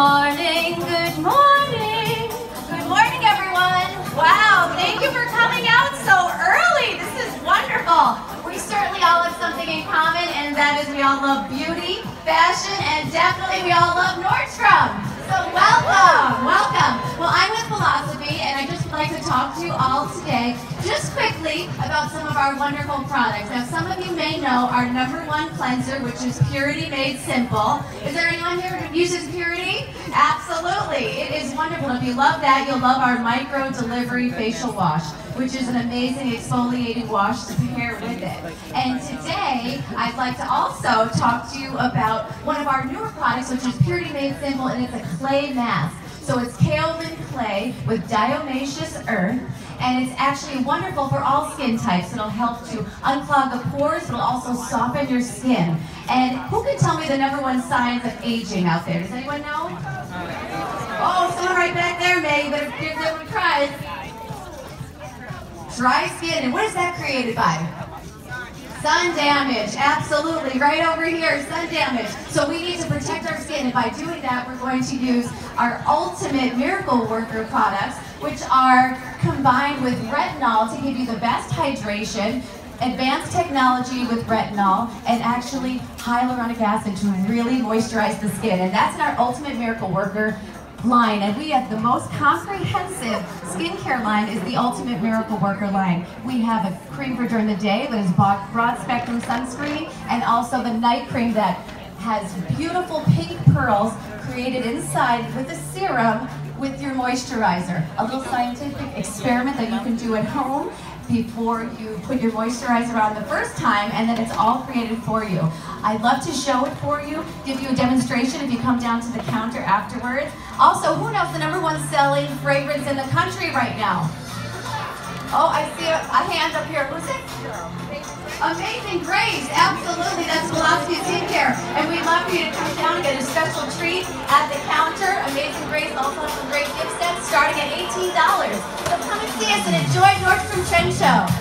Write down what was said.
morning, good morning. Good morning, everyone. Wow, thank you for coming out so early. This is wonderful. We certainly all have something in common, and that is we all love beauty, fashion, and definitely we all love Nordstrom. So welcome, welcome. Well, I'm with like to talk to you all today, just quickly, about some of our wonderful products. Now, some of you may know our number one cleanser, which is Purity Made Simple. Is there anyone here who uses Purity? Absolutely. It is wonderful. If you love that, you'll love our Micro Delivery Facial Wash which is an amazing exfoliating wash to pair with it. And today, I'd like to also talk to you about one of our newer products, which is Purity Made Simple, and it's a clay mask. So it's kaolin clay with diatomaceous earth, and it's actually wonderful for all skin types. It'll help to unclog the pores, it'll also soften your skin. And who can tell me the number one signs of aging out there? Does anyone know? Oh, someone right back there, May. You better give them a prize. Dry skin, and what is that created by? Sun damage, absolutely, right over here, sun damage. So we need to protect our skin, and by doing that, we're going to use our Ultimate Miracle Worker products, which are combined with retinol to give you the best hydration, advanced technology with retinol, and actually hyaluronic acid to really moisturize the skin. And that's in our Ultimate Miracle Worker line and we have the most comprehensive skincare line is the Ultimate Miracle Worker line. We have a cream for during the day that is broad spectrum sunscreen and also the night cream that has beautiful pink pearls created inside with a serum with your moisturizer. A little scientific experiment that you can do at home before you put your moisturizer on the first time and then it's all created for you. I'd love to show it for you, give you a demonstration if you come down to the counter afterwards. Also, who knows the number one selling fragrance in the country right now? Oh, I see a, a hand up here. Who's it? Amazing Grace, absolutely. That's Philosophy Skincare. And we'd love for you to come down and get a special treat at the counter. Amazing Grace also has some great gift sets starting at $18. See us and enjoy Nordstrom Trend Show.